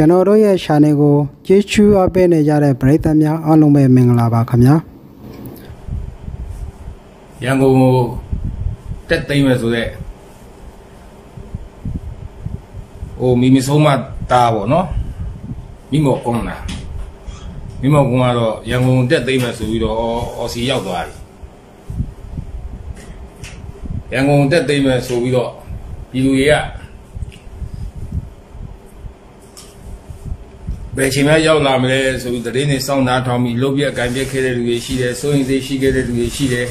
ကျွန်တော်တို့ရဲ့ channel ကိုကြည့်ချူအပ်ပေးနေကြတဲ့ပရိသတ်များအားလုံးပဲမင်္ဂလာပါခင်ဗျာရန်ကုန်ကိုတက်သိမ်းမယ်ဆိုတော့ဟိုမိမိဆုံးမတာပေါ့နော်မိမော်ကုန်းလားမိမော်ကုန်းကတော့ရန်ကုန်တက်သိမ်းမယ်ဆိုပြီးတော့အော်စီရောက်သွားပြီရန်ကုန်တက်သိမ်းမယ်ဆိုပြီးတော့ဒီလူတွေက ဘယ်ချိန်မှရောက်လာမလဲဆိုပြီးတရင်နေစောင့်သားထောင်ပြီးလုတ်ပြက်ကြိုင်ပြက်ခဲ့တဲ့လူတွေရှိတယ်စိုးရင်စိတ်ရှိခဲ့တဲ့လူတွေရှိတယ်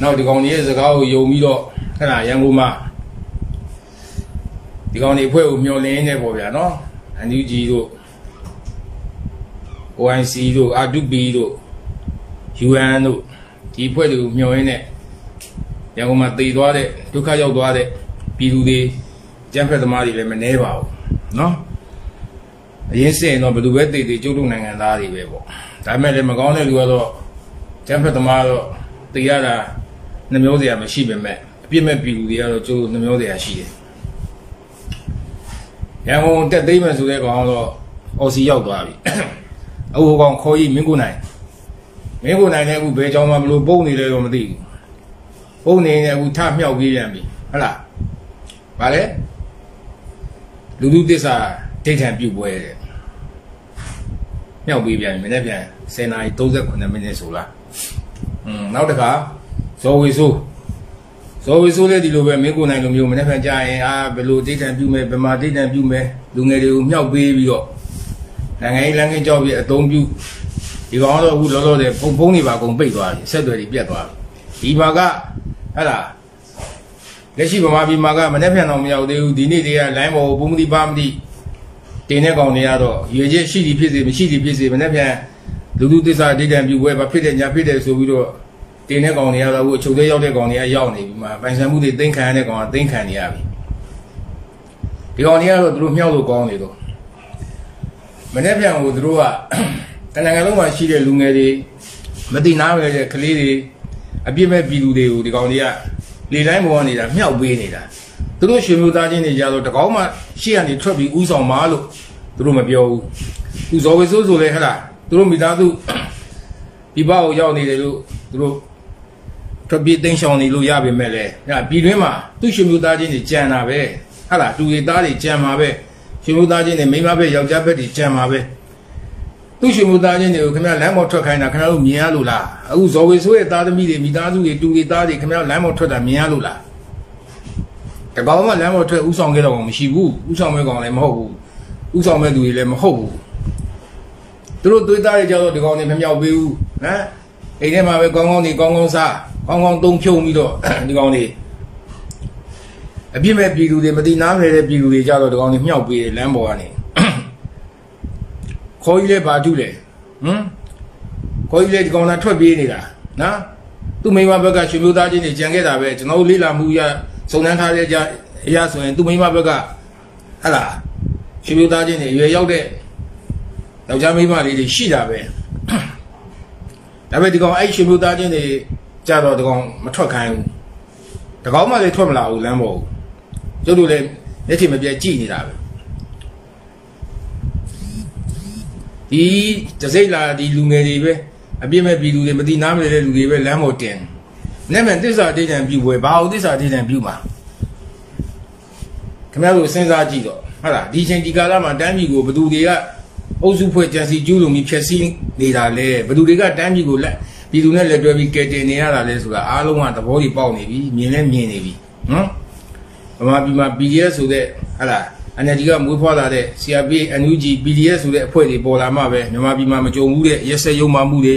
နောက်ဒီကောင်တွေရဲ့စကားကိုယုံပြီးတော့ခဏရန်ကုန်မှာဒီကောင်တွေအဖွဲ့ကိုမျောလင်းနေပေါ့ဗျာနော်အန်ယူဂျီတို့ OIC တို့ R2B တို့ UN တို့ဒီအဖွဲ့တွေကိုမျောရင်းနဲ့ရန်ကုန်မှာတည်သွားတဲ့ဒုက္ခရောက်သွားတဲ့ပြည်သူတွေကျန်းဖက်သမားတွေလည်းမနှဲပါဘူးနော် အရင်စင်တော့ဘယ်သူပဲတည်တည်ကျုပ်တို့နိုင်ငံသားတွေပဲပေါ့ဒါပေမဲ့လည်းမကောင်းတဲ့လူကတော့ကျန်းဖက်သမားတော့တည်ရတာနှမျိုးစရာမရှိပေမဲ့အပြစ်မဲ့ပြည်သူတွေကတော့ကျိုးနှမျိုးစရာရှိတယ်ရန်ကုန်တက်သိမ်းမယ်ဆိုတဲ့ကောင်တော့အော်စီရောက်သွားပြီအခုဟိုကောင်ခေါ်ကြီးမင်းကိုနိုင်မင်းကိုနိုင်လည်းအခုဘယ်ကြောင်မှမလို့ပုံနေလဲတော့မသိဘူးပုံနေနေအခုထမြောက်ပြေးပြန်ပြီဟုတ်လားဗါလဲလူလူတစ္ဆာဒိဋ္ဌံပြုတ်ပွဲတဲ့ မြောက်ပြေးပြန်ပြီမနေ့ပြန်10နာရီ39မိနစ်ဆိုလားอืมနောက်တစ်ခါဇော်ဝေဆိုးဇော်ဝေဆိုးလည်းဒီလိုပဲမင်းကိုနိုင်လိုမျိုးမနေ့ပြန်ကြာရင်အာဘယ်လိုဒိဋ္ဌံပြုမယ်ဘယ်မှာဒိဋ္ဌံပြုမယ်လူငယ်တွေကိုမြောက်ပေးပြီးတော့နိုင်ငံရေးလမ်းကင်းကြောက်ပြီးအသုံးပြုဒီကောင်တော့အခုလောလောဆယ်ဖုံဖုံတွေပါကုန်ပိတ်သွားပြီဆက်သွယ်တွေပြတ်သွားပြီဒီမှာကဟဲ့လားလက်ရှိဗမာပြည်မှာကမနေ့ပြန်တော့မရောက်သေးဘူးဒီနေ့တည်းကလိုင်းပေါ်ဘုံမတိပါမတိ တင်တဲ့ကောင်တွေကတော့ရွေချက်ရှိသည်ဖြစ်စေမရှိသည်ဖြစ်စေမနေ့ပြန်လူလူသစ္စာဒိဋ္ဌံပြုပွဲဘာဖြစ်တယ်ညာဖြစ်တယ်ဆိုပြီးတော့တင်တဲ့ကောင်တွေကတော့အခုအချုပ်သေးရောက်တဲ့ကောင်တွေကရောက်နေပြီမှာပိုင်ဆိုင်မှုတွေသိမ်းခံရတဲ့ကောင်ကသိမ်းခံနေရပြီဒီကောင်တွေကတော့သူတို့မြောက်လို့ကောင်းနေတော့မနေ့ပြန်ကိုသူတို့ကတနင်္ဂနွေလုံးမှာရှိတဲ့လူငယ်တွေမတိနာပဲတဲ့ကလေးတွေအပြစ်မဲ့ပြည်သူတွေကိုဒီကောင်တွေကလေတိုင်းပေါ်နေတာမြောက်ပေးနေတာသူတို့ရှင်မျိုးသားချင်းတွေကြတော့တကောင်းမှရှေ့ကနေထွက်ပြီးဥဆောင်ပါလို့ သူတို့မပြောဘူးသူဇော်ဝေဆိုးဆိုလဲဟဲ့လားသူတို့မိသားစုပြပကိုရောက်နေတယ်လို့သူတို့ထွက်ပြေးသိမ်းရှောင်နေလို့ရပါမယ်လေအဲ့ပြည်တွင်းမှာသူ့ရှင်မျိုးသားချင်းတွေကြံတာပဲဟဲ့လားတူတွေသားတွေကြံမှာပဲရှင်မျိုးသားချင်းတွေမိန်းမပဲယောက်ျားဘက်တွေကြံမှာပဲသူ့ရှင်မျိုးသားချင်းတွေကိုခင်ဗျားလမ်းပေါ်ထွက်ခိုင်းတာခင်ဗျားတို့မြင်ရလို့လားအခုဇော်ဝေဆိုးရဲ့သားသမီးတွေမိသားစုတွေတူတွေသားတွေခင်ဗျားလမ်းပေါ်ထွက်တာမြင်ရလို့လားတကောင်းမှလမ်းပေါ်ထွက်ဥဆောင်ခဲ့တော့မရှိဘူးဥဆောင်မဲ့ကောင်လည်းမဟုတ်ဘူး ဥဆောင်မဲ့သူတွေလည်းမဟုတ်ဘူးသူတို့သွေးသားတွေကြောက်တော့ဒီကောင်တွေမမြောက်ပေးဘူးဟမ်အိမ်ထဲမှာပဲကောင်းကောင်းနေကောင်းကောင်းစားကောင်းကောင်းသုံးဖြုံပြီးတော့ဒီကောင်တွေအပြစ်မဲ့ပြည်သူတွေမတိနားဖယ်တဲ့ပြည်သူတွေကြတော့ဒီကောင်တွေမြောက်ပေးတယ်လမ်းပေါ်ကနေခေါ်ကြီးလဲဘာထုလဲဟမ်ခေါ်ကြီးလဲဒီကောင်လာထွက်ပြေးနေတာနော်သူ့မိမဘက်ကရှင်မျိုးသားချင်းတွေကြံခဲ့တာပဲကျွန်တော်တို့လေးလာမှုရစုံစမ်းထားတဲ့ကြအရာဆိုရင်သူ့မိမဘက်ကဟဟလား ရှင်မျိုးသားချင်းတွေရွယ်ရောက်တဲ့ယောက်ျားမိန်းမလေးတွေရှိတာပဲဒါပေမဲ့ဒီကောင်အဲ့ရှင်မျိုးသားချင်းတွေကြတော့ဒီကောင်မထွက်ခိုင်းဘူးဒီကောင်မှလည်းထွက်မလာဘူးလမ်းပေါ်ကျုပ်တို့လည်းမျက်ခြေမပြတ်ကြည့်နေတာပဲဒီတစိမ့်လာဒီလူငယ်တွေပဲအပြစ်မဲ့ပြည်သူတွေမတိနားမလဲတဲ့လူတွေပဲလမ်းပေါ်တင်နဲ့မှန်တစ္ဆာဒိဋ္ဌံပြုပွဲဘာဟုတ်တစ္ဆာဒိဋ္ဌံပြုမှာခင်ဗျားတို့စဉ်းစားကြည့်တော့ ဟုတ်လားဒီချိန်ဒီကာလမှာတန်းပြည်ကိုဘသူတွေကအုပ်စုဖွဲ့ကြံစီကျူးလွန်ပြီးဖျက်ဆီးနေတာလဲဘသူတွေကတန်းပြည်ကိုလက်ပြည်သူနဲ့လက်တွဲပြီးကယ်တင်နေရတာလဲဆိုတာအားလုံးကသဘောကြီးပေါက်နေပြီမြင်လဲမြင်နေပြီနော်ဗမာပြည်မှာ PDF ဆိုတဲ့ဟုတ်လား NLD ကမွေးဖွားလာတဲ့ CRP NUG PDF ဆိုတဲ့အဖွဲ့တွေပေါ်လာမှပဲမြန်မာပြည်မှာမကြုံဘူးတဲ့ရက်စက်ရုံမှမှုတွေ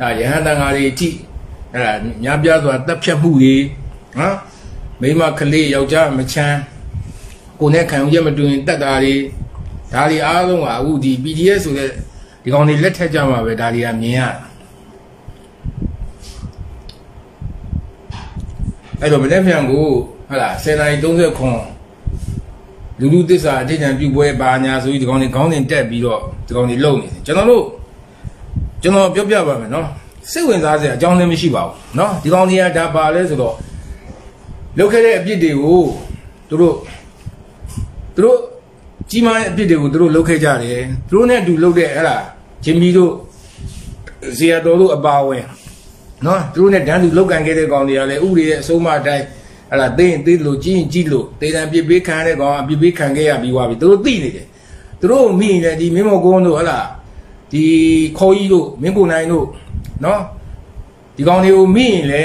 အဲရဟန်းတန်ဃာတွေအထိအဲညာပြစွာတပ်ဖြတ်မှုတွေနော်မိမကလေးယောက်ျားမချမ်း ကိုနဲ့ခံရမတွင်တက်တာတွေဒါတွေအားလုံးကအခုဒီ PDF ဆိုတဲ့ဒီကောင်တွေလက်ထက်ကြမှာပဲဒါတွေကမြင်ရအဲ့တော့မနေ့ပြန်ကိုဟုတ်လား10နာရီ30ခွန်လူလူသစ္စာအဋ္ဌဉာဏ်ပြုပွဲပါညာဆိုပြီးဒီကောင်တွေခေါင်းစဉ်တက်ပြီးတော့ဒီကောင်တွေလုံနေတယ်ကျွန်တော်တို့ကျွန်တော်ပြောပြပါမယ်နော်စိတ်ဝင်စားစရာအကြောင်းလည်းမရှိပါဘူးနော်ဒီကောင်တွေကဒါပါလဲဆိုတော့လုပ်ခဲ့တဲ့အပြစ်တွေကိုသူတို့ သူတို့ကြီးမားတဲ့အပြစ်တွေကိုသူတို့လုပ်ခဲ့ကြတယ်သူတို့နဲ့အတူလုပ်တဲ့အဲ့ဒါဂျင်မီတို့ဇီယာတော်တို့အပါအဝင်နော်သူတို့နဲ့တန်းတူလောက်ကန်ခဲ့တဲ့ကောင်တွေကလည်းဥပဒေရဲ့အဆုံးအမအတိုင်းအဲ့ဒါသိရင်သိလို့ကြီးရင်ကြီးလို့တေတံပြစ်ပေးခံရတဲ့ကောင်အပြစ်ပေးခံခဲ့ရပြီးသွားပြီသူတို့သိနေတယ်သူတို့မိနေတယ်ဒီမင်းမော်ကုန်းတို့ဟလာဒီခေါ်ကြီးတို့မင်းကိုနိုင်တို့နော်ဒီကောင်တွေကိုမိရင်လေ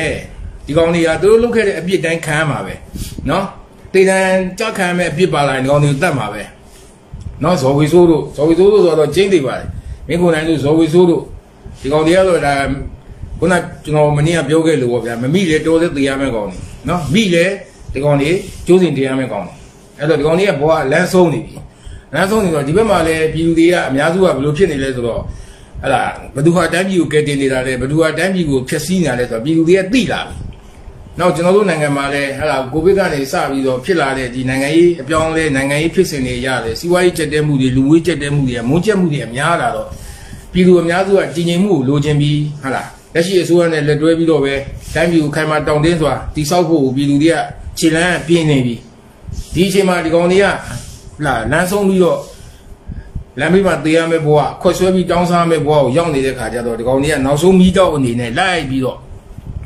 ဒီကောင်တွေကသူတို့လုပ်ခဲ့တဲ့အပြစ်တိုင်းခံရမှာပဲနော် တေတံကြောက်ခံမဲ့အပြစ်ပါလာရင်ဒီကောင်တွေကိုတတ်မှာပဲနော်ဇော်ဝီဆိုးတို့ဇော်ဝီဆိုးတို့ဆိုတော့ကျင်းသိပါတယ်မင်းကိုနိုင်တို့ဇော်ဝီဆိုးတို့ဒီကောင်တွေကတော့ဒါခုနကျွန်တော်မနေ့ကပြောခဲ့လို့ပေါ့ဗျာမမိလေတော်သေးတရားမဲ့ကောင်တွေနော်မိလေဒီကောင်တွေကျိုးစင်တရားမဲ့ကောင်တွေအဲ့တော့ဒီကောင်တွေကဘောကလမ်းဆုံးနေပြီလမ်းဆုံးနေတော့ဒီဘက်မှာလည်းပြည်သူတွေကအများစုကဘယ်လိုဖြစ်နေလဲဆိုတော့အဲ့ဒါဘသူဟာတန်းပြည်ကိုကယ်တင်နေတာလဲဘသူဟာတန်းပြည်ကိုဖျက်ဆီးနေတာလဲဆိုတော့ပြည်သူတွေကသိလာပြီ နောက်ကျွန်တော်တို့နိုင်ငံမှာလည်းဟဲ့လားကိုဗစ်ကနေစပြီးတော့ဖြစ်လာတဲ့ဒီနိုင်ငံရေးအပြောင်းအလဲနိုင်ငံရေးဖြစ်စဉ်တွေရတယ်စီးပွားရေးကျက်တဲမှုတွေလူမှုရေးကျက်တဲမှုတွေကမုန်းကျက်မှုတွေအများလာတော့ပြည်သူအများစုကတည်ငြိမ်မှုကိုလိုချင်ပြီးဟဲ့လားလက်ရှိအစိုးရနဲ့လက်တွဲပြီးတော့ပဲတိုင်းပြည်ကိုခိုင်မာတောင့်တင်းစွာတိဆောက်ဖို့ပြည်သူတွေကခြေလမ်းပြင်းနေပြီဒီအချိန်မှာဒီကောင်တွေကလာလမ်းဆုံးပြီးတော့လမ်းဘေးမှာတေးရမယ့်ဘဝခွက်ဆွဲပြီးတောင်းစားမယ့်ဘဝကိုရောက်နေတဲ့ခါကျတော့ဒီကောင်တွေကနောက်ဆုံးမီးတောက်အနေနဲ့လိုက်ပြီးတော့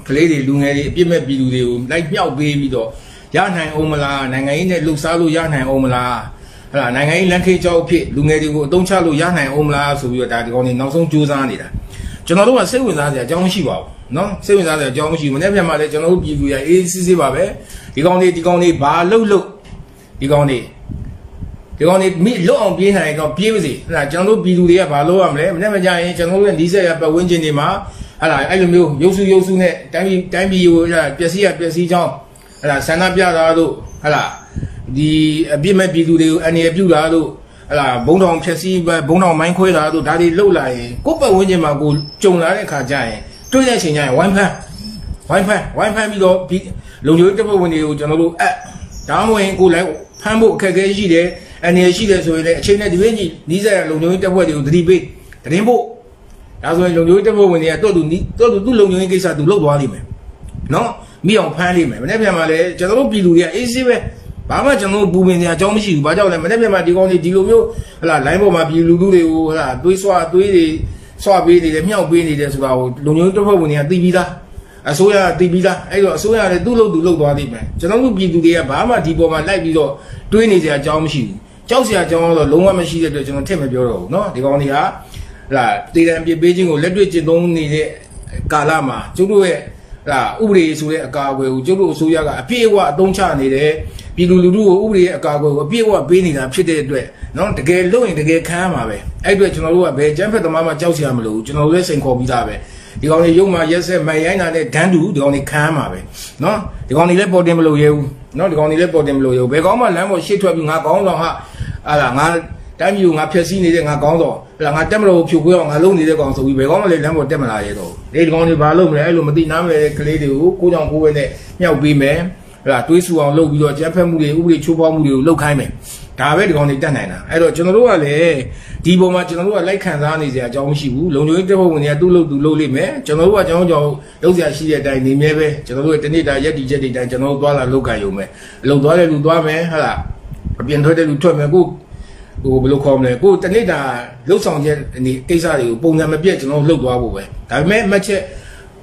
ကလေးတွေလူငယ်တွေအပြစ်မဲ့ပြည်သူတွေကိုလိုက်မြောက်ပေးပြီးတော့ရနိုင်အောင်မလားနိုင်ငံရေးနဲ့လှုပ်ရှားလို့ရနိုင်အောင်မလားဟလာနိုင်ငံရေးလမ်းခေးကြောက်ဖြစ်လူငယ်တွေကိုအသုံးချလို့ရနိုင်အောင်မလားဆိုပြီးတော့ဒါဒီကောင်တွေနောက်ဆုံးကြိုးစားနေတာကျွန်တော်တို့ကစိတ်ဝင်စားစရာအကြောင်းမရှိပါဘူးเนาะစိတ်ဝင်စားစရာအကြောင်းမရှိဘူးမနေ့ပြန်မှလည်းကျွန်တော်တို့ပြည်သူရအေးစစ်စစ်ပါပဲဒီကောင်တွေဒီကောင်တွေဘာလှုပ်လှုပ်ဒီကောင်တွေဒီကောင်တွေမိလွတ်အောင်ပြေးနိုင်တော့ပြေးပါစေဟဲ့ကျွန်တော်တို့ပြည်သူတွေကဘာလုပ်ရမလဲမနေ့မကြရင်ကျွန်တော်တို့ရဲ့နီးစပ်ရပတ်ဝန်းကျင်တွေမှာ ဟဲ့လားအဲ့လိုမျိုးရုပ်စုရုပ်စုနဲ့တိုင်းပြည်တိုင်းပြည်ကိုဟဲ့လားပျက်စီးရပျက်စီးကြောင်းဟဲ့လားဆန္ဒပြတာတို့ဟဲ့လားဒီအပြစ်မဲ့ပြည်သူတွေကိုအနေရပြုတာတို့ဟဲ့လားဘုံတော်ဖြက်စီးဘုံတော်မိုင်းခွဲတာတို့ဒါတွေလှုပ်လာရင်ကိုယ့်ပတ်ဝန်းကျင်မှာကိုကြုံလာတဲ့ခါကျရင်တွေ့တဲ့ချိန်ကျရင်ဝိုင်းဖန်းဝိုင်းဖန်းဝိုင်းဖန်းပြီးတော့လုံခြုံရေးတပ်ဖွဲ့ဝင်တွေကိုကျွန်တော်တို့အဒါမှမဟုတ်ကိုလိုက်ဖမ်းဖို့အခက်အခဲရှိတယ်အနေရှိတယ်ဆိုရင်လည်းအချိန်နဲ့ဒီပြင်ကြီးနီးစပ်ရလုံခြုံရေးတပ်ဖွဲ့တွေကိုသတိပေးတရင်ဖို့ ဒါဆိုရင်လုံခြုံရေးတပ်ဖွဲ့ဝင်တွေကတော့သူတော့သူလုံခြုံရေးကိစ္စသူလုပ်သွားလိမ့်မယ်နော်မိအောင်ဖမ်းလိမ့်မယ်မနေ့ပြန်မှာလည်းကျွန်တော်တို့ပြည်သူတွေကအေးဆေးပဲဘာမှကျွန်တော်ပူပင်နေအကြောင်းမရှိဘူးဘာကြောင့်လဲမနေ့ပြန်မှာဒီကောင်တွေဒီလိုမျိုးဟလာလိုင်းပေါ်မှာပြည်လူလူတွေကိုဟလာသွေးဆွာသွေးတွေဆွာပေးနေတယ်မြောက်ပေးနေတယ်ဆိုတာကိုလုံခြုံရေးတပ်ဖွဲ့ဝင်တွေကသိပြီးသားအစိုးရသိပြီးသားအဲ့တော့အစိုးရလည်းသူ့လို့သူလုပ်သွားလိမ့်မယ်ကျွန်တော်တို့ပြည်သူတွေကဘာမှဒီပေါ်မှာလိုက်ပြီးတော့တွေးနေကြအကြောင်းမရှိဘူးကြောက်စရာအကြောင်းတော့လုံးဝမရှိတဲ့အတွက်ကျွန်တော်ထည့်မပြောတော့ဘူးเนาะဒီကောင်တွေက ဒါတည်တံပြပေးခြင်းကိုလက်တွေ့ကျင့်သုံးနေတဲ့ကာလမှာကျုပ်တို့ရဲ့ဒါဥပဒေဆိုတဲ့အကာအကွယ်ကိုကျုပ်တို့အစိုးရကအပြည့်အဝအသုံးချနေတယ်ပြည်သူလူထုကိုဥပဒေရဲ့အကာအကွယ်ကိုအပြည့်အဝပေးနေတာဖြစ်တဲ့အတွက်နော်တကယ်လို့ရင်တကယ်ခံရမှာပဲအဲ့အတွက်ကျွန်တော်တို့ကဘယ်ကျန်းဖက်သမားမှကြောက်စရာမလိုဘူးကျွန်တော်တို့လည်းစိန်ခေါ်ပြီးသားပဲဒီကောင်တွေရုပ်မှရက်ဆက်မိုင်ရိုင်းတာနဲ့ဒန်းတူဒီကောင်တွေခံရမှာပဲနော်ဒီကောင်တွေလည်းပေါ်တင်မလို့ရဘူးနော်ဒီကောင်တွေလည်းပေါ်တင်မလို့ရဘူးဘယ်ကောင်မှလမ်းပေါ်ရှေ့ထွက်ပြီးငါကောင်းတော့ဟာဟာငါ တိုင်းမျိုးငါဖျက်ဆီးနေတဲ့ငါကောင်းတော့ဟလာငါတက်မလို့ဖြိုခွဲအောင်ငါလုံးနေတဲ့ကောင်ဆိုပြီးဘယ်ကောင်းမလဲလမ်းပေါ်တက်မလာရဲတော့ဒီကောင်တွေဘာလုပ်မလဲအဲ့လိုမသိနားမလဲကလေးတွေကိုကိုကြောင်ကိုဝဲနဲ့မြောက်ပေးမယ်ဟလာတွေးဆူအောင်လုပ်ပြီးတော့ကြမ်းဖက်မှုတွေဥပဒေချိုးဖောက်မှုတွေကိုလုပ်ခိုင်းမယ်ဒါပဲဒီကောင်တွေတက်နိုင်တာအဲ့တော့ကျွန်တော်တို့ကလည်းဒီပုံမှာကျွန်တော်တို့ကလိုက်ခံစားနေစရာအကြောင်းမရှိဘူးလုံခြုံရေးတပ်ဖွဲ့ဝင်တွေကသူ့လုပ်သူလုပ်လိမ့်မယ်ကျွန်တော်တို့ကကျွန်တော်ကြောင့်လုပ်စရာရှိတဲ့အတိုင်းနေမြဲပဲကျွန်တော်တို့ရဲ့တနေ့တာရက်ဒီချက်တွေတိုင်းကျွန်တော်တို့သွားလာလုပ်ကြရုံပဲအလုပ်သွားတဲ့လူသွားမယ်ဟလာအပြင်ထွက်တဲ့လူထွက်မယ်ကို ဟိုဘယ်လိုခေါ်မလဲကိုတနေ့တာလှုပ်ဆောင်ချက်အနေကိစ္စတွေကိုပုံစံမပြတ်ကျွန်တော်လှုပ်သွားဖို့ပဲဒါပေမဲ့အမှတ်ချက်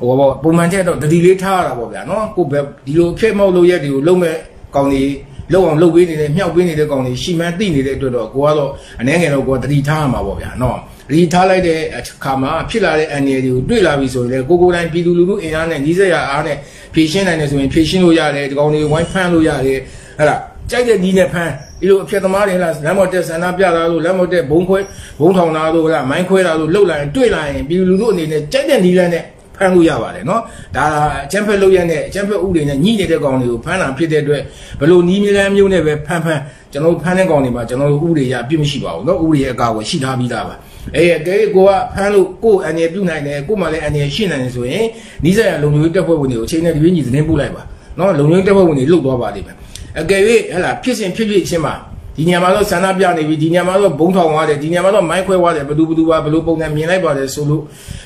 ဟိုဘောပုံမှန်ချက်တော့တတိလေးထားရတာပေါ့ဗျာနော်ကိုဘယ်ဒီလိုဖြစ်မောက်လို့ရက်တွေကိုလုံးမဲ့ကောင်းကြီးလောက်အောင်လုပ်ပေးနေတဲ့မြောက်ပေးနေတဲ့ကောင်တွေရှီမန်းသိနေတဲ့အတွက်တော့ကိုကတော့အနေငယ်တော့ကိုကတတိထားရမှာပေါ့ဗျာနော်တတိထားလိုက်တဲ့အခါမှာဖြစ်လာတဲ့အန်ရည်တွေကိုတွေ့လာပြီဆိုရင်လေကိုကိုတိုင်းပြည်သူလူထုအင်အားနဲ့ညီးစက်ရအားနဲ့ဖြည့်ရှင်းနိုင်တယ်ဆိုရင်ဖြည့်ရှင်းလို့ရတယ်ဒီကောင်တွေဝိုင်းဖမ်းလို့ရတယ်ဟဲ့လားကြိုက်တဲ့ဒီနဲ့ဖမ်း ဒီလိုအဖြစ်သမားတွေလားလမ်းမတက်ဆန္ဒပြတာလို့လမ်းမတက်ဘုံခွဲဘုံထောင်တာလို့လားမိုင်းခွဲတာလို့လှုပ်လာရင်တွေ့လာရင်ပြည်လူလူတို့အနေနဲ့ကြိုက်တဲ့နီးလန်းနဲ့ဖမ်းလို့ရပါတယ်နော်ဒါအချမ်းဖက်လုပ်ရတဲ့အချမ်းဖက်ဥတွေနဲ့ညှိနေတဲ့ကောင်တွေကိုဖမ်းတာဖြစ်တဲ့အတွက်ဘလို့နီးလန်းမျိုးနဲ့ပဲဖမ်းဖမ်းကျွန်တော်ဖမ်းတဲ့ကောင်တွေမှာကျွန်တော်တို့ဥတွေရပြည့်မရှိပါဘူးနော်ဥတွေရဲ့အကာအကွယ်ရှိထားပြီးသားပါအဲကဲကိုကဖမ်းလို့ကိုအန်ရပြုတ်နိုင်တယ်ကိုမှလည်းအန်ရရှင်းနိုင်တယ်ဆိုရင်နီးစပ်ရလုံခြုံရေးတပ်ဖွဲ့ဝင်တွေကိုအချိန်နဲ့တပြေးညီသတင်းပို့လိုက်ပါနော်လုံခြုံရေးတပ်ဖွဲ့ဝင်တွေလှုပ်သွားပါလိမ့်မယ် အကယ်၍ဟဲ့လားဖြစ်စဉ်ဖြစ်ဖြစ်ချင်းမှာဒီညမှာတော့ဆန္ဒပြနေပြီဒီညမှာတော့ဘုံထောင်သွားတယ်ဒီညမှာတော့မိုင်းခွဲသွားတယ်ဘယ်သူဘယ်သူပါဘယ်လိုပုံစံမြင်လိုက်ပါတယ်ဆိုလို့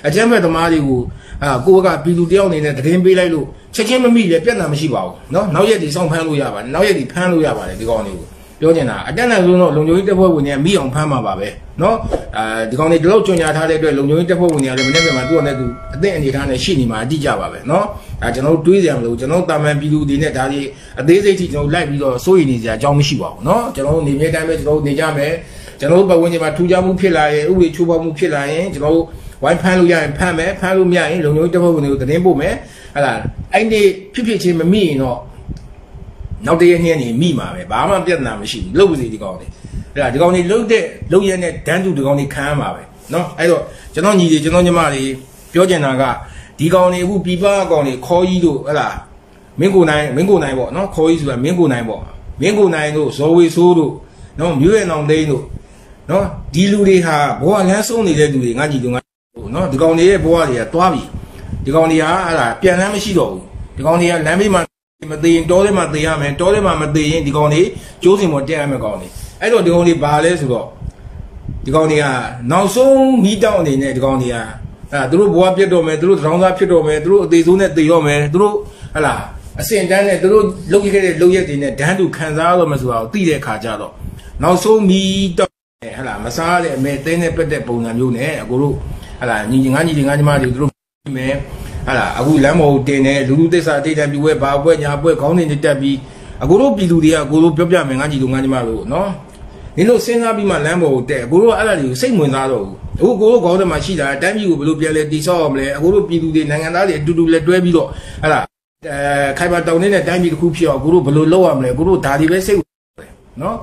အကြမ်းဖက်သမားတွေကိုအာကိုကပြည်သူတယောက်အနေနဲ့သတင်းပေးလိုက်လို့ချက်ချင်းမမိလဲပြဿနာမရှိပါဘူးเนาะနောက်ရက်ဒီစောင့်ဖမ်းလို့ရပါတယ်နောက်ရက်ဒီဖမ်းလို့ရပါတယ်ဒီကောင်တွေကိုပြ ပြောချင်တာအတက်နဲ့ဆုံးတော့လုံခြုံရေးတပ်ဖွဲ့ဝင်တွေကမိအောင်ဖမ်းမှာပါပဲเนาะအာဒီကောင်တွေဒီလောက်ကြွညာထားတဲ့အတွက်လုံခြုံရေးတပ်ဖွဲ့ဝင်တွေကလည်းမနေ့ကမှသူ့အနေနဲ့သူအသက်အနေထားနဲ့ရှိနေမှာအတိအကျပါပဲเนาะ ဒါကျွန်တော်တို့တွေးကြမလို့ကျွန်တော်တာမန်ပြည်သူတွေနဲ့ဒါတွေအသေးစိတ်ထိကျွန်တော်လိုက်ပြီးတော့စိုးရိမ်နေကြအကြောင်းမရှိပါဘူးเนาะကျွန်တော်တို့နေမြဲတိုင်းပဲကျွန်တော်တို့နေကြမယ်ကျွန်တော်တို့ပတ်ဝန်းကျင်မှာထူးခြားမှုဖြစ်လာရင်ဥပဒေချိုးဖောက်မှုဖြစ်လာရင်ကျွန်တော်တို့ဝိုင်းဖမ်းလို့ရရင်ဖမ်းမယ်ဖမ်းလို့မရရင်လုံခြုံရေးတပ်ဖွဲ့ဝင်တွေကိုသတင်းပို့မယ်ဟလာအဲ့ဒီဖြစ်ဖြစ်ချင်းမမိရင်တော့နောက်တရက်နှစ်ရက်နေမိမှာပဲဘာမှပြဿနာမရှိဘူးလုပ်ပါစေဒီကောင်တွေအဲ့ဒါဒီကောင်တွေလုတ်တဲ့လုတ်ရက်နဲ့ဒန်းတူဒီကောင်တွေခံရမှာပဲเนาะအဲ့တော့ကျွန်တော်ညီတွေကျွန်တော်ညီမတွေပြောချင်တာက ဒီကောင်တွေအခုပြည်ပကောင်တွေခေါ်ကြီးတို့ဟဲ့လားမင်းကိုနိုင်မင်းကိုနိုင်ပေါ့နော်ခေါ်ကြီးဆိုတာမင်းကိုနိုင်ပေါ့မင်းကိုနိုင်တို့ဇော်ဝေဆိုးတို့နော်မြို့ရဲ့နောင်သိန်းတို့နော်ဒီလူတွေဟာဘဝလမ်းဆုံးနေတဲ့လူတွေငါကြည့်တော့ငါနော်ဒီကောင်တွေရဲ့ဘဝတွေကတွားပြီဒီကောင်တွေကအဲ့ဒါပြန်လမ်းမရှိတော့ဘူးဒီကောင်တွေကလမ်းဘေးမှာမသေးရင်တောထဲမှာသေရမယ်တောထဲမှာမသေးရင်ဒီကောင်တွေကျိုးစင်ပေါ်တက်ရမယ်ကောင်တွေအဲ့တော့ဒီကောင်တွေဘာလဲဆိုတော့ဒီကောင်တွေကနောက်ဆုံးမိတောင်အနေနဲ့ဒီကောင်တွေက အဲ့ဒါသူတို့ဘဝပြတ်တော့မယ်သူတို့တောင်းစားဖြစ်တော့မယ်သူတို့အသေးဆုံးနဲ့သေတော့မယ်သူတို့ဟလာအစင်တန်းနဲ့သူတို့လုပ်ခဲ့တဲ့လုပ်ရက်တွေနဲ့ဒန်းတူခံစားရတော့မယ်ဆိုတာကိုသိတဲ့ခါကျတော့နောက်ဆုံးမိတော့ဟလာမစားတဲ့အမေသိတဲ့ပက်တဲ့ပုံစံမျိုးနဲ့အကိုတို့ဟလာညီငါညီငါညီမတွေသူတို့မယ်ဟလာအခုလမ်းပေါ်တင်တယ်လူလူသစ္စာတိတ်တံပြွဲဘာပွဲညာပွဲခေါင်းနေတက်ပြီးအကိုတို့ပြည်သူတွေကကိုတို့ပြောပြမယ်ငါညီတို့ငါညီမတို့နော် နင်တို့စဉ်းစားပြီးမှလမ်းပေါ်ကိုတက်အကိုတို့ကအဲ့ဒါတွေကိုစိတ်ဝင်စားတော့ဘူးအခုကိုတို့ခေါင်းထဲမှာရှိတာတိုင်းပြည်ကိုဘယ်လိုပြန်လဲတိဆောက်အောင်မလဲအကိုတို့ပြည်သူတွေနိုင်ငံသားတွေအတူတူလက်တွဲပြီးတော့ဟလာအဲခိုင်ပါတောင်းနေတဲ့တိုင်းပြည်တစ်ခုဖြစ်အောင်ကိုတို့ဘယ်လိုလုပ်ရမလဲကိုတို့ဒါတွေပဲစိတ်နော်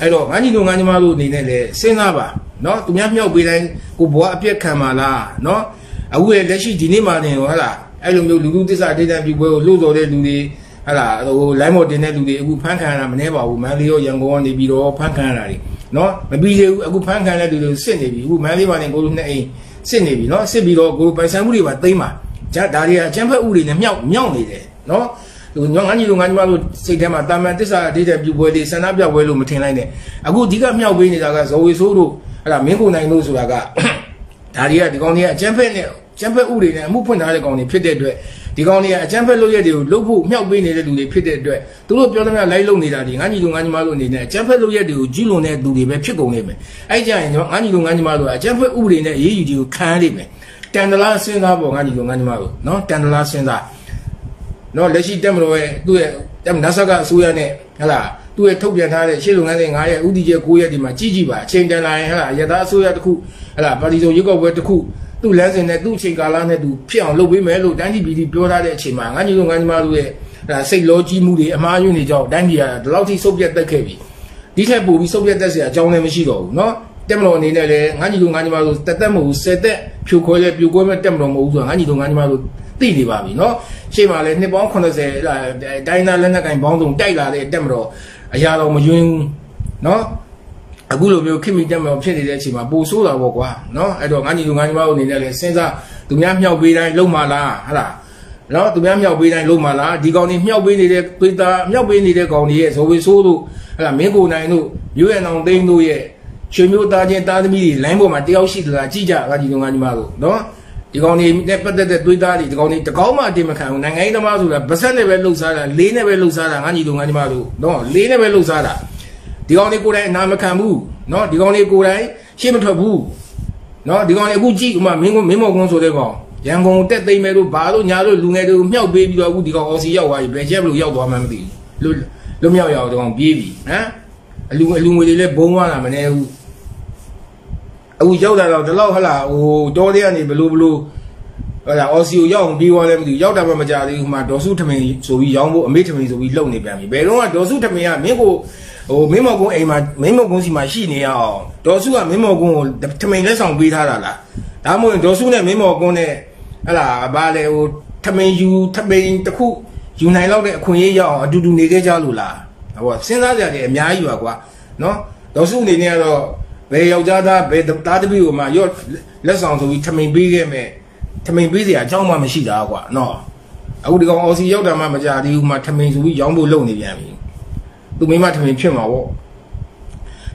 အဲ့တော့ငါညီတို့ငါညီမတို့အနေနဲ့လည်းစဉ်းစားပါနော်သူများမြောက်ပေးတိုင်းကိုဘွားအပြက်ခံပါလားနော်အခုရဲ့လက်ရှိဒီနေ့မှတင်ဟုတ်လားအဲ့လိုမျိုးလူလူသစ္စာဒိဋ္ဌံပြုပွဲကိုလှုပ်တော်တဲ့လူတွေ ဟလာဟို line မော်တင်တဲ့လူတွေအခုဖမ်းခံရတာမနှဲပါဘူးမန္တလေးရောရန်ကုန်ကနေပြီးတော့ဖမ်းခံရတာတွေနော်မပြီးသေးဘူးအခုဖမ်းခံတဲ့လူတွေစစ်နေပြီအခုမန္တလေးမှာနေကိုလိုနှစ်အိမ်စစ်နေပြီနော်စစ်ပြီးတော့ကိုပိုင်ဆိုင်မှုတွေပါသိမ်းပါဂျာဒါတွေကအကျန်းဖက်ဥတွေနဲ့မြောက်မြောက်နေတယ်နော်လူညောင်းငန်းကြီးလူငန်းကြီးမတို့စိတ်ထဲမှာတာမန်တစ္ဆာဒိဋ္ဌံပြုပွဲလေးဆန္ဒပြပွဲလို့မထင်လိုက်နဲ့အခုဒီကမြောက်ပေးနေတာကဇော်ဝေဆိုးတို့အဲ့ဒါမင်းကိုနိုင်လို့ဆိုတာကဒါတွေကဒီကောင်တွေကအကျန်းဖက်နဲ့ကျန်းဖက်ဥတွေနဲ့အမှုဖွင့်ထားတဲ့ကောင်တွေဖြစ်တဲ့အတွက် ဒီကောင်တွေကအကျန်းဖက်လုပ်ရက်တွေကိုလုပ်ဖို့မြောက်ပေးနေတဲ့လူတွေဖြစ်တဲ့အတွက်သူတို့ပြောသမျှလိုက်လုပ်နေတာဒီငါညီလူငါညီမတို့အနေနဲ့အကျန်းဖက်လုပ်ရက်တွေကိုကြီးလွန်တဲ့လူတွေပဲဖြစ်ကုန်နေမယ်အဲ့ကြရင်ငါညီလူငါညီမတို့ကအကျန်းဖက်ဥတွေနဲ့ရေးယူတွေကိုခံရလိမ့်မယ်တန်တလားစဉ်းစားပေါ့ငါညီလူငါညီမတို့နော်တန်တလားစဉ်းစားနော်လက်ရှိတက်မလို့ရဲ့သူ့ရဲ့တက်နတ်ဆကအစိုးရနဲ့ဟလာသူ့ရဲ့ထုတ်ပြန်ထားတဲ့ရှေ့လုပ်ငန်းစဉ်9ရက်ဥတီကျ9ရက်ဒီမှာကြီးကြီးပါအချိန်တန်လာရင်ဟလာရတာအစိုးရတစ်ခုဟလာပါတီစုံရွေးကောက်ပွဲတစ်ခု သူ့လမ်းစဉ်နဲ့သူ့အချိန်ကာလနဲ့သူဖြစ်အောင်လုပ်ပေးမယ်လို့တိုင်းပြည်ပြည်ပြောထားတဲ့အချိန်မှာငါညီတို့ငါညီမတို့ရဲ့စိတ်လောကြီးမှုတွေအမှားယွင်းနေကြောင်းတိုင်းပြည်ကဒီလောက်ထိစုပ်ပြတ်တက်ခဲ့ပြီဒီထက်ပိုပြီးစုပ်ပြတ်တက်เสียအကြောင်းလည်းမရှိတော့ဘူးเนาะတက်မတော်အနေနဲ့လည်းငါညီတို့ငါညီမတို့တက်တက်မဟုတ်ဘူးဆယ်တက်ဖြူခွဲလဲပြူခွဲမဲ့တက်မတော်မဟုတ်ဘူးဆိုတာငါညီတို့ငါညီမတို့သိနေပါပြီเนาะရှေ့မှာလည်းနှစ်ပေါင်း80တိုင်းသားလက်နက်ကင်ပေါင်းစုံတိုက်လာတဲ့တက်မတော်အရာတော်မယွင်းဘူးเนาะ အခုလိုမျိုးခင်မိတက်မောဖြစ်နေတဲ့အချိန်မှာပိုဆိုးတာပေါ့ကွာနော်အဲ့တော့ငါညီတို့ငါညီမတို့အနေနဲ့လည်းစဉ်းစားသူများမြောက်ပေးတိုင်းလုံမလားဟလားနော်သူများမြောက်ပေးတိုင်းလုံမလားဒီကောင်တွေမြောက်ပေးနေတဲ့သွေးသားမြောက်ပေးနေတဲ့ကောင်တွေရဲ့ဇော်ဝေဆိုးတို့ဟလားမင်းကိုနိုင်တို့ရိုးရံအောင်သိန်းတို့ရဲ့ချွေမျိုးသားချင်းသားသမီးတွေလိုင်းပေါ်မှာတယောက်ရှိသလားကြည့်ကြငါညီတို့ငါညီမတို့နော်ဒီကောင်တွေနဲ့ပတ်သက်တဲ့သွေးသားတွေဒီကောင်တွေတကောင်းမှအတင်မခံဘူးနိုင်ငံရေးသမားဆိုတာဗစက်နဲ့ပဲလှုပ်ရှားတာလေးနဲ့ပဲလှုပ်ရှားတာငါညီတို့ငါညီမတို့နော်လေးနဲ့ပဲလှုပ်ရှားတာ ဒီကောင်လေးကိုယ်တိုင်အနာမခံဘူးနော်ဒီကောင်လေးကိုယ်တိုင်ရှေ့မထွက်ဘူးနော်ဒီကောင်လေးအခုကြည့်ဥမာမင်းကမင်းမော်ကွန်းဆိုတဲ့ကောင်ရန်ကုန်ကိုတက်သိမ့်မယ်လို့ဘာလို့ညာလို့လူငယ်တွေကိုမြှောက်ပေးပြီးတော့အခုဒီကောင်အော်စီရောက်သွားပြီဘယ်ချက်မလို့ရောက်သွားမှမသိဘူးလွလွမြောက်ရအောင်ဒီကောင်ပြေးပြီဟမ်အလူအလူငွေတွေလည်းဘုံသွားတာမနေဘူးအခုရောက်တာတော့ဒီလောက်ဟလာဟိုတောတွေကနေဘလို့ဘလို့ဟလာအော်စီကိုရောက်အောင်ပြီးသွားလည်းမသိဘူးရောက်တာမှမကြသေးဘူးဟိုမှာဒေါ်စုထမင်းဆိုပြီးရောင်းဖို့အမေထမင်းဆိုပြီးလှုပ်နေပြန်ပြီဘယ်တော့ကဒေါ်စုထမင်းကမင်းကို ဟိုမင်းမော်ကုန်းအိမ်မှာမင်းမော်ကုန်းစီမှာရှိနေရအောင်ဒေါ်စုကမင်းမော်ကုန်းကိုထမိန်လက်ဆောင်ပေးထားတာလားဒါမှမဟုတ်ဒေါ်စုနဲ့မင်းမော်ကုန်းနဲ့ဟလာဘာလဲဟိုထမိန်ယူထမိန်တစ်ခုယူနိုင်လောက်တဲ့အခွင့်အရေးရအောင်အတူတူနေခဲ့ကြလို့လားဟိုစဉ်းစားကြတယ်အများကြီးပါကွာနော်ဒေါ်စုအနေနဲ့ကတော့ဘယ်ယောက်ျားသားဘယ်သားသမီးကိုမှရော့လက်ဆောင်ဆိုပြီးထမိန်ပေးခဲ့မဲ့ထမိန်ပေးစရာအကြောင်းမှမရှိတာကွာနော်အခုဒီကောင်အော်စီရောက်တာမှမကြသေးဘူးမှထမိန်ဆိုပြီးရောင်းဖို့လုပ်နေပြန်ပြီ သူမိမထမင်းဖြစ်မှာပေါ့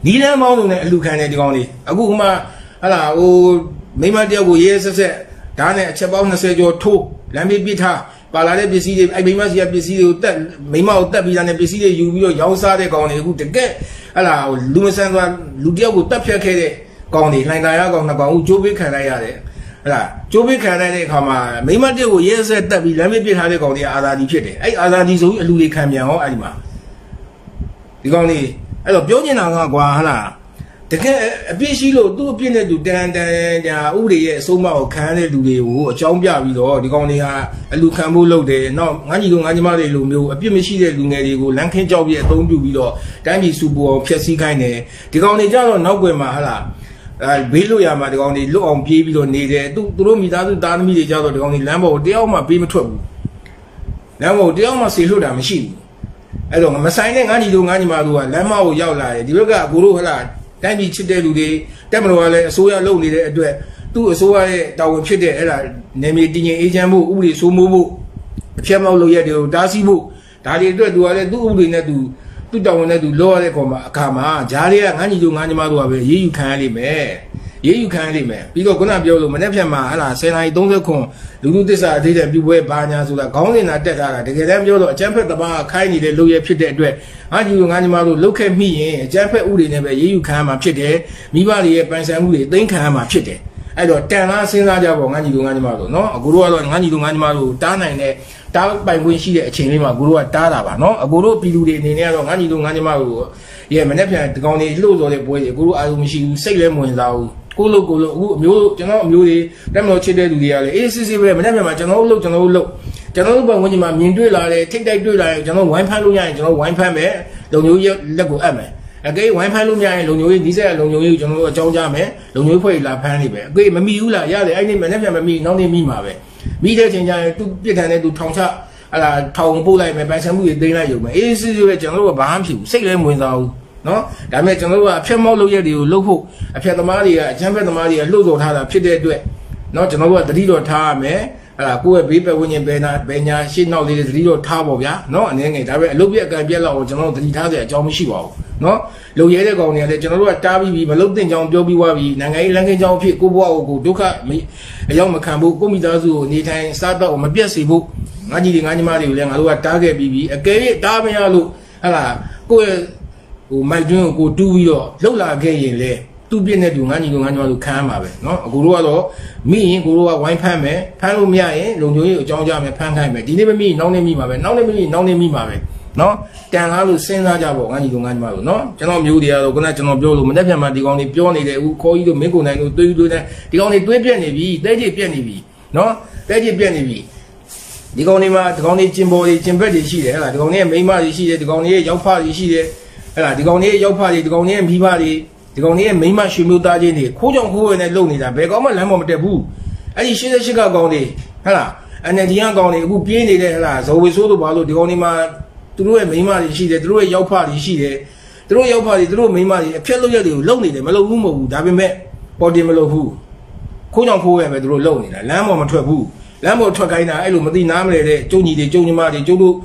နီးလန်းမောင်းလုံးနဲ့အလူခံတဲ့ဒီကောင်လေးအခုကမှဟလာဟိုမိမတယောက်ကိုရဲဆက်ဆက်ဟဒါနဲ့အချက်ပေါင်း20ကျော်ထိုးလမ်းပြေးပစ်ထားပါလာတဲ့ပစ္စည်းတွေအဲ့မိမစီကပစ္စည်းတွေကိုတက်မိမကိုတက်ပြီးသားနဲ့ပစ္စည်းတွေယူပြီးတော့ရောင်းစားတဲ့ကောင်တွေအခုတကက်ဟလာလူမဆန်သွားလူတယောက်ကိုတက်ဖြတ်ခဲ့တဲ့ကောင်တွေလှိုင်သာရကောင်နှစ်ကောင်ကိုကြိုးပေးခံလိုက်ရတယ်ဟလာကြိုးပေးခံရတဲ့အခါမှာမိမတက်ကိုရဲဆက်တက်ပြီးလမ်းပြေးပစ်ထားတဲ့ကောင်တွေအာသာဒီဖြစ်တယ်အဲ့အာသာဒီဆိုပြီးအလူတွေခံပြန်ဟောအဲ့ဒီမှာ ဒီကောင်တွေအဲ့တော့ပြောနေတာကကွာဟလားတကယ်အပြစ်ရှိလို့သူ့အပြစ်နဲ့သူတန်တန်ညာဥပဒေရဲ့အစိုးမကိုခံရတဲ့လူတွေကိုအကြောင်းပြပြီးတော့ဒီကောင်တွေဟာအလူခံဖို့လုပ်တယ်။နောက်ငါညီတို့ငါညီမတွေလိုမျိုးအပြစ်မရှိတဲ့လူငယ်တွေကိုလမ်းခင်းကြောက်ပြီးအသုံးပြုပြီးတော့တိုင်းပြည်စုပေါ်ဖျက်ဆီးခိုင်းတယ်။ဒီကောင်တွေကြတော့နောက်ွယ်မှာဟလားအဲဘေးလို့ရမှာဒီကောင်တွေလွတ်အောင်ပြေးပြီးတော့နေတယ်။သူသူတို့မိသားစုသားသမီးတွေကြတော့ဒီကောင်တွေလမ်းပေါ်တယောက်မှပြေးမထွက်ဘူး။လမ်းပေါ်တယောက်မှဆေလွတ်တာမရှိဘူး။ အဲ့တော့မဆိုင်တဲ့ငါညီတို့ငါညီမတို့ကလမ်းမကိုရောက်လာတယ်ဒီဘက်ကကိုတို့ဟလားတိုင်းပြည်ချစ်တဲ့လူတွေတက်မလို့ကလည်းအစိုးရလုပ်နေတဲ့အတွက်သူ့အစိုးရရဲ့တာဝန်ဖြစ်တဲ့အဲ့ဒါနေမြေတည်ငြိမ်အေးချမ်းမှုဥပဒေစိုးမိုးမှုအချက်မောက်လုပ်ရက်တွေကိုတားဆီးမှုဒါတွေအတွက်သူကလည်းသူ့ဥပဒေနဲ့သူ သူ့တောင်းဝန်နဲ့သူလောရတဲ့ခေါ်မှာအခါမှာဂျားတွေကငန်းညီတို့ငန်းညီမတို့ကပဲရေးယူခံရလိမ့်မယ်ရေးယူခံရလိမ့်မယ်ပြီးတော့ခုနပြောလို့မနေ့ဖြန်မှာဟလာ10:30ခွန်လူလူသစ္စာအသေးတဲ့ပြုပွဲဘာညာဆိုတာခေါင်းစဉ်သာတက်ထားတာတကယ်တမ်းပြောတော့အကျန်းဖက်တပားခိုင်းနေတဲ့လူရဲဖြစ်တဲ့အတွက်ငါညီတို့ငါညီမတို့လုတ်ခဲ့မိရင်အကျန်းဖက်ဥတွေနဲ့ပဲရေးယူခံရမှာဖြစ်တယ်မိဘတွေရဲ့ပန်ဆန်မှုတွေသိမ်းခံရမှာဖြစ်တယ်အဲ့တော့တန်လားစဉ်းစားကြပေါ့ငါညီတို့ငါညီမတို့နော်အခုတို့ကတော့ငါညီတို့ငါညီမတို့တားနိုင်တဲ့ တားပိုင်ခွင့်ရှိတဲ့အချိန်လေးမှာကိုတို့ကတားတာပါနော်အကိုတို့ပြည်သူတွေအနေနဲ့ကတော့ငါညီတို့ငါညီမတို့ရဲမနေ့ပြန်ဒီကောင်တွေလှုပ်စော်တဲ့ပွဲတွေကိုတို့အားလုံးမရှိဘူးစိတ်လည်းမဝင်စားဘူးကိုလို့ကိုလို့အခုအမျိုးကျွန်တော်အမျိုးတွေတက်မလို့ချစ်တဲ့သူတွေကလည်းအေးစစ်စစ်ပဲမနေ့ပြန်မှာကျွန်တော်တို့လှုပ်ကျွန်တော်တို့လှုပ်ကျွန်တော်တို့ပတ်ဝန်းကျင်မှာမြင်တွေ့လာတယ်ထိတ်တိုက်တွေ့လာတယ်ကျွန်တော်ဝိုင်းဖမ်းလို့ရရင်ကျွန်တော်ဝိုင်းဖမ်းမယ်လုံမျိုးရဲ့လက်ကိုအပ်မယ်အကိဝိုင်းဖမ်းလို့မရရင်လုံညိုကြီးနီးစက်လုံညိုကြီးကိုကျွန်တော်တို့အကြောင်းကြားမယ်လုံညိုကြီးဖွဲ့လာဖမ်းနေပဲအကိမမိဘူးလားရတယ်အဲ့ဒီမနေ့ပြန်မမိနောက်နေ့မိမှာပဲ မိတဲ့ချိန်ကျရင်သူပြစ်ထန်တဲ့သူထောင်ချဟလာထောင်ပို့လိုက်မယ်ပိုင်ဆိုင်မှုတွေသိမ်းလိုက်ရုံပဲအေးစစ်စစ်ပဲကျွန်တော်တို့ကဘာမှမဖြစ်ဘူးစိတ်လည်းမဝင်စားဘူးနော်ဒါပေမဲ့ကျွန်တော်တို့ကအဖက်မောက်လုပ်ရက်တွေကိုလှုပ်ဖို့အဖက်သမားတွေကအချမ်းဖက်သမားတွေကလှုပ်ဆော်ထားတာဖြစ်တဲ့အတွက်နော်ကျွန်တော်တို့ကတတိတော်ထားရမယ်အဲ့ဒါကိုယ့်ရဲ့ဘေးပတ်ဝန်းကျင်ဘယ်နာဘယ်ညာရှေ့နောက်လေးတွေတတိတော်ထားပါဗျာနော်အနေငယ်ဒါပေမဲ့အလုပ်ပြက်အကံပြက်လောက်ကျွန်တော်တို့တတိထားတဲ့အကြောင်းမရှိပါဘူး နော်လုံရဲတဲ့ကောင်တွေကလည်းကျွန်တော်တို့ကတားပြီးပြီးမလုံတဲ့ကြောင်ပြောပြီးွားပြီးနိုင်ငံရေးလမ်းကင်းကြောင်ဖြစ်ကိုဘွားကိုကိုဒုက္ခအရောက်မခံဖို့ကိုမိသားစုကိုနေထိုင်စားတော့မပြတ်စေဖို့ငါကြီးတွေငါညီမတွေကိုလည်းငါတို့ကတားခဲ့ပြီးပြီးအကယ်၍တားမရလို့ဟလာကိုယ့်ရဲ့ဟိုမိုက်တွင်းကိုကိုတူးပြီးတော့လှုပ်လာခဲ့ရင်လေသူ့ပြည့်နဲ့သူငါညီတို့ငါညီမတို့ခံရမှာပဲเนาะအကူတို့ကတော့မိရင်ကိုတို့ကဝိုင်းဖမ်းမယ်ဖမ်းလို့မရရင်လုံချုံကြီးအကြောင်းကြားမယ်ဖမ်းခိုင်းမယ်ဒီနေ့မမိနောက်နေ့မိမှာပဲနောက်နေ့မမိနောက်နေ့မိမှာပဲ နော်တန်လားလို့စဉ်းစားကြပေါ့ငါညီတို့ငါညီမတို့နော်ကျွန်တော်မျိုးတွေကတော့ခုနကကျွန်တော်ပြောလို့မနေ့ပြန်မှဒီကောင်တွေပြောနေတယ်ဦးခေါ်ကြီးတို့မင်းကုန်နိုင်တို့တွေးတွေးတိုင်းဒီကောင်တွေတွေးပြက်နေပြီတဲကြီးပြက်နေပြီနော်တဲကြီးပြက်နေပြီဒီကောင်တွေမှာဒီကောင်တွေကျင်ပေါ်တွေကျင်ဘက်တွေရှိတယ်ဟဲ့လားဒီကောင်တွေရဲ့မိန်းမတွေရှိတယ်ဒီကောင်တွေရဲ့ရောက်ဖတွေရှိတယ်ဟဲ့လားဒီကောင်တွေရဲ့ရောက်ဖတွေဒီကောင်တွေရဲ့မိဘတွေဒီကောင်တွေရဲ့မိန်းမရွှေမျိုးသားချင်းတွေခိုးကြောင်ခိုးဝယ်နဲ့လုပ်နေတာဘယ်ကောင်မှလမ်းပေါ်မတက်ဘူးအဲ့ဒီ88ကကောင်တွေဟဲ့လား NLD ကကောင်တွေအခုပြေးနေတယ်ဟဲ့လားဇော်ဝေဆိုးတို့ဘာလို့ဒီကောင်တွေမှာ သူတို့ရဲ့မိန်းမတွေရှိတယ်သူတို့ရဲ့ရောက်ဖတွေရှိတယ်သူတို့ရောက်ဖတွေသူတို့မိန်းမတွေအဖြစ်လုပ်ရက်တွေကိုလုံနေတယ်မလုံဘူးမဟုတ်ဘူးဒါပေမဲ့ပေါ်တင်မလုံဘူးခိုးကြောင်ခိုးဝဲပဲသူတို့လုံနေတာလမ်းပေါ်မထွက်ဘူးလမ်းပေါ်ထွက်ခိုင်းတာအဲ့လိုမသိနားမလဲတဲ့ကျုံညီတွေကျုံညီမတွေကျုံတို့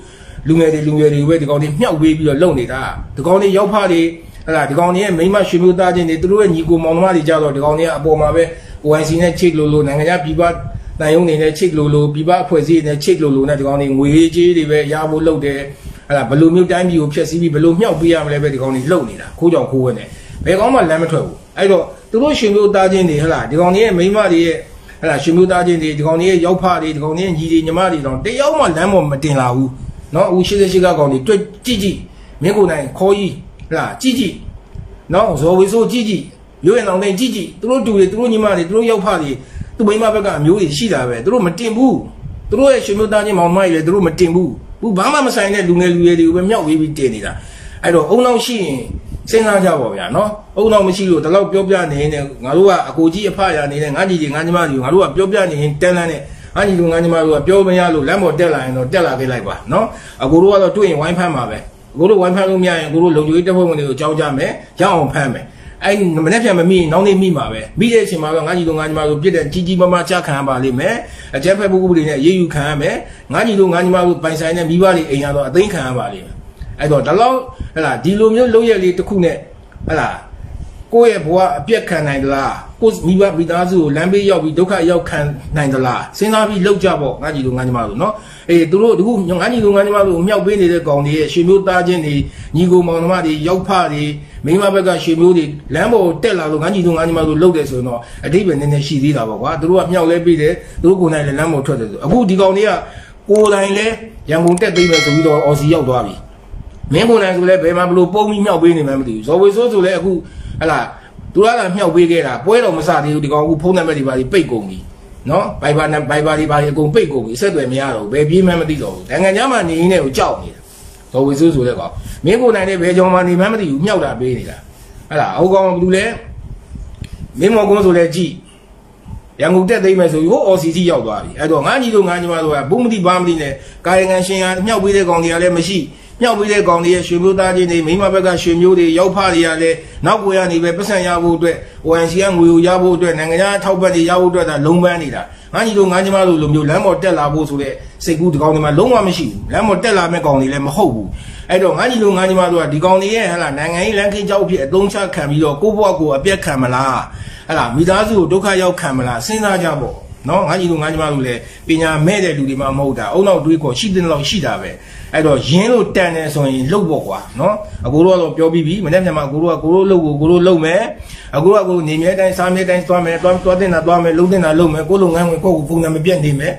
လူငယ်တွေလူငယ်တွေပဲဒီကောင်တွေမြှောက်ပေးပြီးတော့လုံနေတာဒီကောင်တွေရောက်ဖတွေဟလာဒီကောင်တွေရဲ့မိမရွှေမျိုးသားချင်းတွေသူတို့ရဲ့ညီကိုမောင်နှမတွေကြတော့ဒီကောင်တွေကအပေါ်မှာပဲ OIC နဲ့ချိတ်လို့လို့နိုင်ငံခြားပြည်ပနိုင်ရုံနေနဲ့ချိတ်လို့လို့ပြည်ပအဖွဲ့အစည်းနဲ့ချိတ်လို့လို့နဲ့ဒီကောင်တွေငွေကြီးတွေပဲရဖို့လုပ်တယ် ဟလာဘလူမျိုးတိုင်းပြည်ကိုဖျက်ဆီးပြီးဘလူမြှောက်ပေးရမလဲပဲဒီကောင်တွေလုံနေတာခိုးကြောင်ခိုးဝဲနေဘယ်ကောင်မှလမ်းမထွက်ဘူးအဲ့တော့သူတို့ရွှေမျိုးသားချင်းတွေဟလာဒီကောင်တွေရဲ့မိမတွေရဲ့ဟလာရွှေမျိုးသားချင်းတွေဒီကောင်တွေရဲ့ရောက်ဖတွေဒီကောင်တွေရဲ့ညီတွေညီမတွေတော့တယောက်မှလမ်းပေါ်မတင်လာဘူးเนาะအခု88ကကောင်တွေတွေ့ကြည့်ကြည့်မင်းကိုယ်နိုင်ခေါ်ကြီးဟလာကြည့်ကြည့်နော်ဇော်ဝေဆိုးကြည့်ကြည့်ရိုးရင်အောင်တိုင်းကြည့်ကြည့်သူတို့တူတွေသူတို့ညီမတွေသူတို့ရောက်ဖတွေသူမိမဘက်ကအမျိုးတွေရှိတာပဲသူတို့မတင်ဘူးသူတို့ရဲ့ရှင်မျိုးသားချင်းမောင်မကြီးလည်းသူတို့မတင်ဘူး ဘူးဘာမှမဆိုင်တဲ့လူငယ်လူရွယ်တွေကိုပဲမြောက်ဝေးပြီးတင်နေတာအဲ့တော့အုံနောက်ရှိရင်စဉ်းစားကြပါဗျာနော်အုံနောက်မရှိလို့ဒီလောက်ပြောပြနေနေငါတို့ကအကိုကြီးအဖရနေတဲ့ငါကြီးကြီးငါညီမတွေကိုငါတို့ကပြောပြနေရင်တန်းလန်းနဲ့ငါညီတို့ငါညီမတို့ကပြောမရလို့လမ်းပေါ်တက်လာရင်တော့တက်လာခဲ့လိုက်ပါနော်အကိုတို့ကတော့တွေ့ရင်ဝိုင်းဖမ်းပါပဲကိုတို့ဝိုင်းဖမ်းလို့မရရင်ကိုတို့လုံခြုံရေးတပ်ဖွဲ့ဝင်တွေကိုကြောင်းကြမယ်ရအောင်ဖမ်းမယ် အဲ့မနေ့ပြန်မမိနောက်နေ့မိမှာပဲမိတဲ့အချိန်မှာတော့ငါကြီးတို့ငါညီမတို့ပြစ်တဲ့ကြီးကြီးမားမားချခံရပါလိမ့်မယ်အကျက်ဖက်ပုဂ္ဂိုလ်တွေနဲ့ရေးယူခံရမယ်ငါကြီးတို့ငါညီမတို့ပိုင်ဆိုင်တဲ့မိဘတွေအိမ်ရတော့အသိခံရပါလိမ့်မယ်အဲ့တော့ဒီလောက်ဟဲ့လားဒီလိုမျိုးလုပ်ရက်လေးတစ်ခုနဲ့ဟဲ့လားကိုယ့်ရဲ့ဘဝအပြက်ခံနိုင်သလားကိုယ့်မိဘမိသားစုကိုလမ်းဘေးရောက်ပြီးဒုက္ခရောက်ခံနိုင်သလားစဉ်းစားပြီးလောက်ကြပေါ့ငါကြီးတို့ငါညီမတို့နော်အေးသူတို့ဒီခုငါကြီးတို့ငါညီမတို့မြောက်ပေးနေတဲ့ကောင်တွေရဲ့ရွှေမျိုးသားချင်းတွေညီကိုမောင်နှမတွေရောက်ဖတွေ မိမဘက်ကရွှေမျိုးတွေလမ်းပေါ်တက်လာလို့ငါကြီးတို့ငါညီမတို့လှုပ်တယ်ဆိုရင်တော့အတိပ္ပယ်နည်းနည်းရှိသေးတာပေါ့ကွာသူတို့ကမြောက်လဲပြီးတယ်သူတို့ကိုယ်နိုင်လည်းလမ်းပေါ်ထွက်တယ်ဆိုအခုဒီကောင်တွေကကိုယ်တိုင်လဲရန်ကုန်တက်သိမ်းမယ်ဆိုပြီးတော့အော်စီရောက်သွားပြီမင်းကိုယ်နိုင်ဆိုလဲဘယ်မှာဘလို့ပုံပြီးမြောက်ပေးနေမှမသိဘူးဇော်ဝေဆိုးဆိုလဲအခုဟလာသူကလည်းမြောက်ပေးခဲ့တာပွဲတော်မစသေးဘူးဒီကောင်အခုဖုန်းနံပါတ်တွေပါပြီးပိတ်ကုန်ပြီနော်ဘိုင်ဘာနဲ့ဘိုင်ဘာတွေပါပြီးအကုန်ပိတ်ကုန်ပြီဆက်သွယ်မရတော့ဘူးဘယ်ပြေးမှန်းမသိတော့ဘူးနိုင်ငံခြားမှာနေရင်းနဲ့ကိုကြောက်နေတာ ဇော်ဝေဆိုးဆိုလဲကောင်မင်းကိုယ်နိုင်တဲ့ဘယ်ကြောင်မှနေမှန်းမသိဘူးမြောက်တာပေးနေတာဟလာအဟိုကောင်ကဘယ်လိုလဲမင်းမော်ကုန်းဆိုလဲကြည့်ရန်ကုန်တက်သိမ်းမယ်ဆိုပြီးဟို OCT ရောက်သွားပြီအဲ့တော့ငါညီတို့ငါညီမတို့ကဘုံမတိဘာမတိနဲ့ကာယကံရှင်ဟာမြောက်ပေးတဲ့ကောင်တွေကလည်းမရှိ မြောက်ပေးတဲ့ကောင်တွေရဲ့ရွှေမျိုးသားချင်းတွေမိမဘက်ကရွှေမျိုးတွေရောက်ဖတွေကလည်းနောက်ကိုရနေပဲပတ်စံရဖို့အတွက် ONC ကငွေကိုရဖို့အတွက်နိုင်ငံခြားထောက်ပံ့တွေရဖို့အတွက်ဒါလုံးပန်းနေတာငါညီတို့ငါညီမတို့လိုမျိုးလမ်းပေါ်တက်လာဖို့ဆိုတဲ့စိတ်ကူးဒီကောင်တွေမှာလုံးဝမရှိဘူးလမ်းပေါ်တက်လာမဲ့ကောင်တွေလည်းမဟုတ်ဘူးအဲ့တော့ငါညီလိုငါညီမတို့ကဒီကောင်တွေရဲ့ဟလာနိုင်ငံရေးလမ်းခင်းကြောက်ဖြစ်အသုံးချခံပြီးတော့ကိုယ့်ဘဝကိုအပြက်ခံမလားဟလာမိသားစုကိုဒုက္ခရောက်ခံမလားစဉ်းစားကြပေါ့နော်ငါညီလိုငါညီမတို့လည်းပညာမဲ့တဲ့လူတွေမှမဟုတ်တာအုံနောက်တွေးခေါ်ရှိတဲ့လောက်ရှိတာပဲ အဲ့တော့ရင်းလို့တန်တယ်ဆိုရင်လှုပ်ပေါ့ကွာနော်အကိုတို့ကတော့ပြောပြီးပြီမနေ့ကမှအကိုတို့ကကိုတို့လှုပ်ကိုကိုတို့လှုပ်မယ်အကိုတို့ကကိုနေမြဲတိုင်းစားမြဲတိုင်းသွားမယ်သွားသွားတင်တာသွားမယ်လှုပ်တင်တာလှုပ်မယ်ကိုလုပ်ငန်းဝင်ကိုကိုပုံစံမပြတ်နေမယ်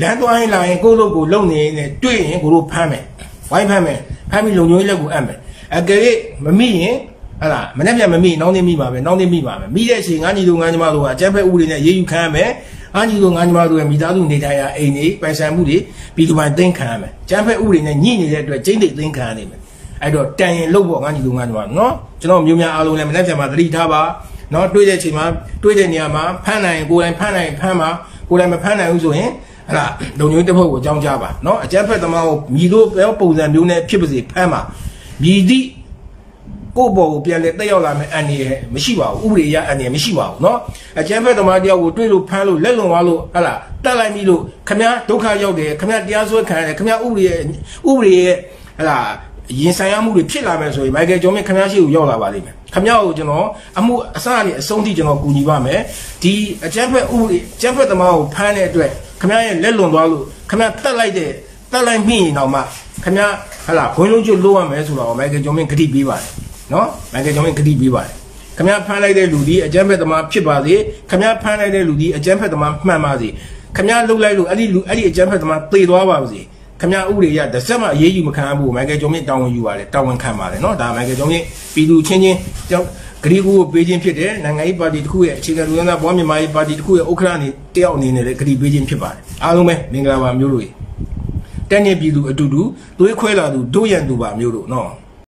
လမ်းသွားရင်လာရင်ကိုလုပ်ကိုလှုပ်နေရင်တွေ့ရင်ကိုတို့ဖမ်းမယ်ဝိုင်းဖမ်းမယ်ဖမ်းပြီးလုံညွှန်းလက်ကိုအပ်မယ်အကယ်၍မမိရင်ဟလာမနေ့ကမမိနောက်နေ့မိပါပဲနောက်နေ့မိပါမယ်မိတဲ့အချိန်ငါညီတို့ငါညီမတို့ကအကျက်ဖက်ဥတွေနဲ့ရေးယူခံရမယ် အားညီတို့ငါညီမတို့ရဲ့မိသားစုနေထိုင်ရာအိမ်တွေပိုင်ဆိုင်မှုတွေပြီးသူမှသိမ်းခံရမယ်ကျန်းဖက်ဥတွေနဲ့ညှိနေတဲ့အတွက်ကျင်းသိသိမ်းခံရနေမယ်အဲ့တော့တန်ရင်လုတ်ဖို့ငါညီတို့ငါညီမနော်ကျွန်တော်မျိုးများအားလုံးလည်းမနေ့ကမှသတိထားပါနော်တွေးတဲ့အချိန်မှာတွေးတဲ့နေရာမှာဖမ်းနိုင်ကိုယ်တိုင်ဖမ်းနိုင်ဖမ်းပါကိုယ်တိုင်မဖမ်းနိုင်ဘူးဆိုရင်ဟလာလုံညွှန်းတစ်ဖက်ကိုအကြောင်းကြားပါနော်အကျန်းဖက်သမားကိုမြည်လို့ပုံစံမျိုးနဲ့ဖြစ်ပါစေဖမ်းပါမြည်သည့် ကိုယ့်ဘော်ကိုပြန်လဲတက်ရောက်လာမယ့်အန်ဒီရဲ့မရှိပါဘူးဥပဒေအရအန်ဒီမရှိပါဘူးเนาะအကျန်းဖက်သမားတယောက်ကိုတွေ့လို့ဖမ်းလို့လက်လွန်သွားလို့ဟလာတက်လိုက်ပြီလို့ခမရဒုက္ခရောက်တယ်ခမရတရားစွဲခံရတယ်ခမရဥပဒေရဲ့ဥပဒေရဲ့ဟလာရင်ဆိုင်ရမှုတွေဖြစ်လာမယ်ဆိုရင်မိုက်ကယ်ဂျော်မင်းခမရရှိကိုရောက်လာပါလိမ့်မယ်ခမရကိုကျွန်တော်အမှုအစကနေအဆုံးထိကျွန်တော်ကူညီပါမယ်ဒီအကျန်းဖက်ဥပဒေအကျန်းဖက်သမားကိုဖမ်းတဲ့အတွက်ခမရရဲ့လက်လွန်သွားလို့ခမရတက်လိုက်တဲ့တက်လိုက်မိရင်တော့မှခမရဟလာဘွင်းလုံးကျွတ်လို့ရမယ်ဆိုတော့မိုက်ကယ်ဂျော်မင်းဂတိပေးပါတယ် နော်မိုက်ကယ်ဂျော်မင်းဂတိပေးပါတယ်ခမရဖမ်းလိုက်တဲ့လူဒီအကျန်းဖက်သမားဖြစ်ပါစေခမရဖမ်းလိုက်တဲ့လူဒီအကျန်းဖက်သမားမှန်ပါစေခမရလှုပ်လိုက်လို့အဲ့ဒီလူအဲ့ဒီအကျန်းဖက်သမားသေသွားပါစေခမရဥပဒေရတစ်စက်မှအရေးယူမခံဘူးမိုက်ကယ်ဂျော်မင်းတာဝန်ယူပါတယ်တာဝန်ခံပါတယ်နော်ဒါမိုက်ကယ်ဂျော်မင်းပြည်သူချင်းချင်းကြောင့်ဂရီကူကိုပေးခြင်းဖြစ်တယ်နိုင်ငံရေးပါတီတစ်ခုရဲ့အခြေခံလူသားဘွားမြန်မာရေးပါတီတစ်ခုရဲ့ဥက္ကဋ္ဌအနေတယောက်အနေနဲ့လည်းဂရီပေးခြင်းဖြစ်ပါတယ်အားလုံးပဲမင်္ဂလာပါမျိုးတို့တက်နေပြည်သူအတူတူသွေးခွဲလာသူတို့ရန်သူပါမျိုးတို့နော်